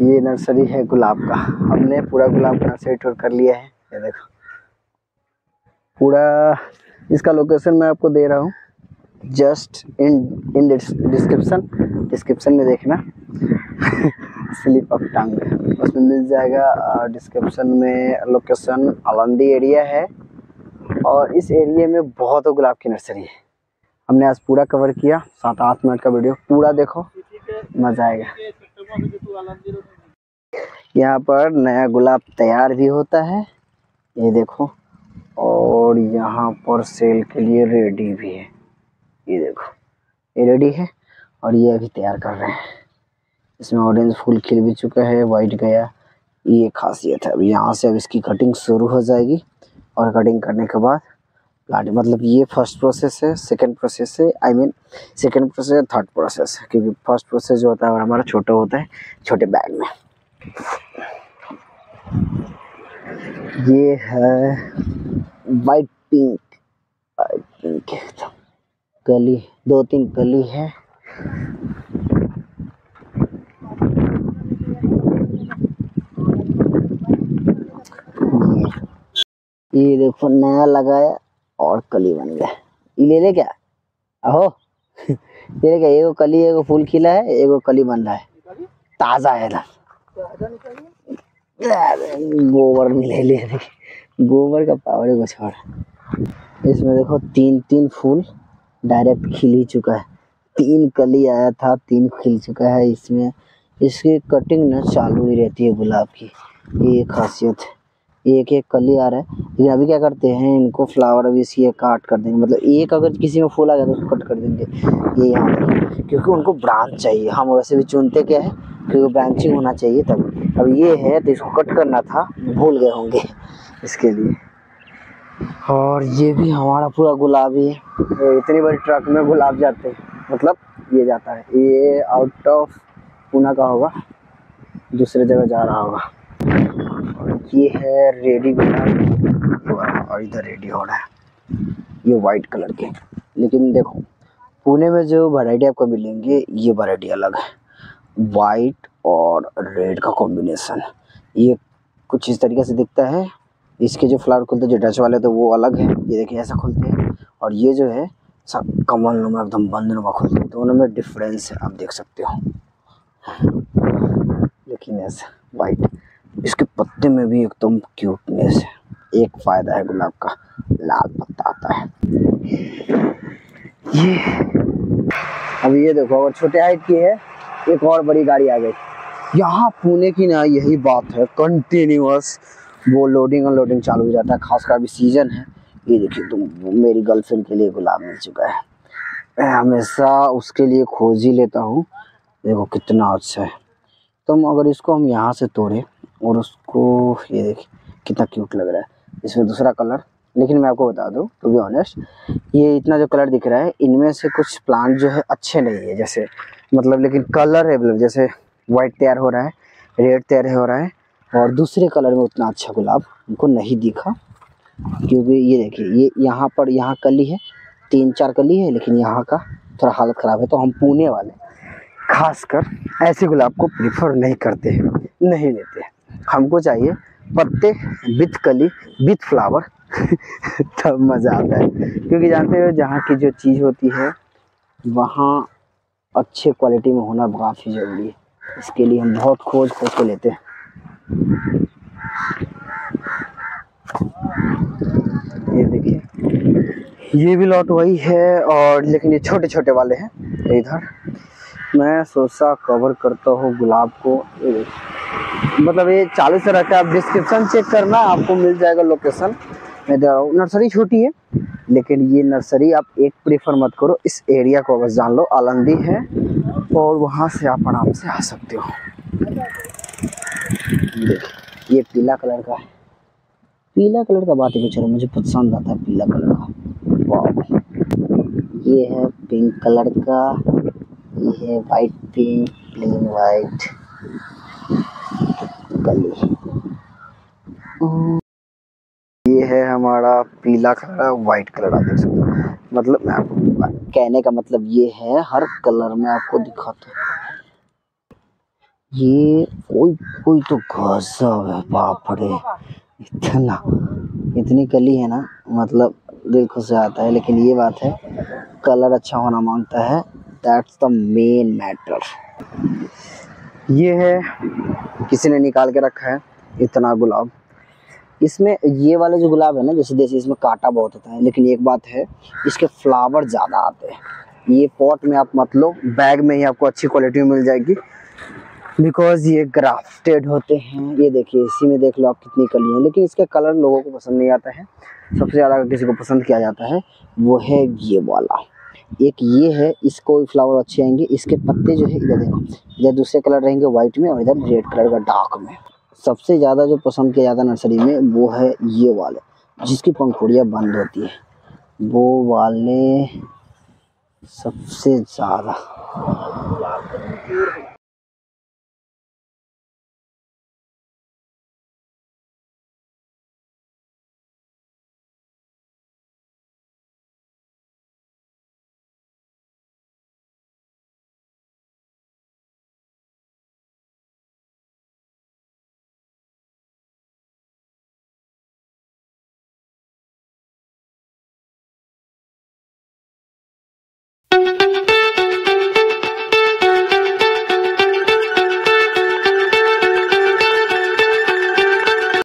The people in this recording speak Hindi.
ये नर्सरी है गुलाब का। हमने पूरा गुलाब का नर्सरी टूर कर लिया है। ये देखो। पूरा इसका लोकेशन मैं आपको दे रहा हूँ। Just in in description description में देखना। स्लिप ऑफ़ टंग उसमें मिल जाएगा डिस्क्रिप्शन में लोकेशन आलंदी एरिया है। और इस एरिया में बहुत गुलाब की नर्सरी है। हमने आज पूरा कवर किया। सात आठ मिनट का वीडियो पूरा देखो। मज़ा आएगा। यहाँ पर नया गुलाब तैयार भी होता है, ये देखो, और यहाँ पर सेल के लिए रेडी भी है, ये देखो, ये रेडी है, और ये अभी तैयार कर रहे हैं। इसमें ऑरेंज फूल खिल भी चुका है, वाइट गया, ये खासियत है। अब यहाँ से अब इसकी कटिंग शुरू हो जाएगी, और कटिंग करने के बाद प्लांट मतलब ये फ़र्स्ट प्रोसेस है सेकंड प्रोसेस है आई मीन सेकंड प्रोसेस है थर्ड प्रोसेस है क्योंकि फ़र्स्ट प्रोसेस जो होता है हमारा छोटा होता है, छोटे बैग में। ये है वाइट पिंक वाइट पिंक कली, दो तीन कली है। ये देखो नया लगाया। और कली बन गया। ये ले ले क्या? अहो ले क्या? एगो कली, एगो फूल खिला है, एगो कली बन रहा है। ताज़ा है ना। गोबर मिले ले गोबर का पावर को छोड़। इसमें देखो, तीन तीन फूल डायरेक्ट खिल ही चुका है। तीन कली आया था, तीन खिल चुका है इसमें। इसकी कटिंग ना चालू ही रहती है गुलाब की। ये खासियत है। एक एक कली आ रहा है। लेकिन अभी क्या करते हैं, इनको फ्लावर अभी इसकी काट कर देंगे। मतलब एक अगर किसी में फूल आ गया तो उसको कट कर देंगे। ये यहाँ पर क्योंकि उनको ब्रांच चाहिए। हम वैसे भी चुनते क्या है, क्योंकि ब्रांचिंग होना चाहिए तब। अब ये है तो इसको कट करना था। भूल गए होंगे इसके लिए। और ये भी हमारा पूरा गुलाबी है। तो इतनी बड़ी ट्रक में गुलाब जाते हैं। मतलब ये जाता है। ये आउट ऑफ़ पूना का होगा। दूसरे जगह जा रहा होगा। ये है रेडी गुलाब और इधर रेडी हो रहा है। ये वाइट कलर के। लेकिन देखो, पुणे में जो वैरायटी आपको मिलेंगे, ये वैरायटी अलग है। वाइट और रेड का कॉम्बिनेशन ये कुछ इस तरीके से दिखता है। इसके जो फ्लावर खुलते हैं, जो डच वाले तो वो अलग है। ये देखिए, ऐसा खुलते हैं। और ये जो है सब कमल नुमा, एकदम बंद नुमा खुलते हैं। दोनों में डिफरेंस है आप देख सकते हो। लेकिन ऐसा वाइट इसके पत्ते में भी एकदम क्यूटनेस है। एक फ़ायदा है गुलाब का, लाल पत्ता आता है। ये। अब ये देखो, अगर छोटे हाइट की है, एक और बड़ी गाड़ी आ गई। यहाँ पुणे की ना यही बात है कंटिन्यूस वो लोडिंग अनलोडिंग चालू हो जाता है, खासकर अभी सीज़न है। ये देखिए, तुम मेरी गर्लफ्रेंड के लिए गुलाब मिल चुका है। मैं हमेशा उसके लिए खोज ही लेता हूँ। देखो कितना अच्छा है। तुम अगर इसको हम यहाँ से तोड़े और उसको, ये देखिए कितना क्यूट लग रहा है। इसमें दूसरा कलर लेकिन मैं आपको बता दूँ टू बी ऑनेस्ट ये इतना जो कलर दिख रहा है, इनमें से कुछ प्लांट जो है अच्छे नहीं है, जैसे मतलब लेकिन कलर है मतलब जैसे वाइट तैयार हो रहा है रेड तैयार हो रहा है, और दूसरे कलर में उतना अच्छा गुलाब हमको नहीं दिखा, क्योंकि ये देखिए, ये यहाँ पर, यहाँ कली है, तीन चार कली है, लेकिन यहाँ का थोड़ा हालत ख़राब है तो हम पुणे वाले खासकर ऐसे गुलाब को प्रीफर नहीं करते हैं नहीं लेते। हमको चाहिए पत्ते विथ कली, विथ फ्लावर। तब मज़ा आता है। क्योंकि जानते हो, जहाँ की जो चीज़ होती है, वहाँ अच्छे क्वालिटी में होना काफ़ी ज़रूरी है। इसके लिए हम बहुत खोज खोज के लेते हैं। ये देखिए। ये भी लॉट वही है और लेकिन ये छोटे छोटे वाले हैं। इधर मैं सोचा कवर करता हूँ गुलाब को। मतलब ये चालू से रहता है आप डिस्क्रिप्शन चेक करना, आपको मिल जाएगा लोकेशन मैं दे रहा हूँ नर्सरी छोटी है, लेकिन ये नर्सरी आप एक प्रेफर मत करो। इस एरिया को बस जान लो, आलंदी है, और वहाँ से आप आराम से आ सकते हो। ये पीला कलर का पीला कलर का बात ही मुझे पसंद आता है पीला कलर का। वाह। ये है पिंक कलर का, ये है वाइट पिंक प्लेन वाइट कली ये है हमारा पीला कलर वाइट कलर आप देख सकते हो। मतलब मैं आपको कहने का मतलब ये है, हर कलर में आपको दिखाता हूँ। ये कोई कोई तो गजब है बाप रे इतना, इतनी कली है ना मतलब दिल खुश आता है। लेकिन ये बात है कलर अच्छा होना माँगता है। दैट्स द मेन मैटर ये है किसी ने निकाल के रखा है, इतना गुलाब। इसमें ये वाले जो गुलाब है ना, जैसे देसी, इसमें कांटा बहुत होता है, लेकिन एक बात है, इसके फ्लावर ज़्यादा आते हैं। ये पॉट में आप मत लो, बैग में ही आपको अच्छी क्वालिटी में मिल जाएगी। बिकॉज़ ये ग्राफ्टेड होते हैं, ये देखिए, इसी में देख लो आप कितनी कली है। लेकिन इसका कलर लोगों को पसंद नहीं आता है। सबसे ज़्यादा किसी को पसंद किया जाता है, वो है ये वाला। एक ये है, इसको भी फ्लावर अच्छे आएँगे। इसके पत्ते जो है, इधर देखो, इधर दूसरे कलर रहेंगे व्हाइट में और इधर रेड कलर का डार्क में। सबसे ज़्यादा जो पसंद किया जाता है नर्सरी में, वो है ये वाले, जिसकी पंखुड़ियाँ बंद होती है। वो वाले सबसे ज़्यादा।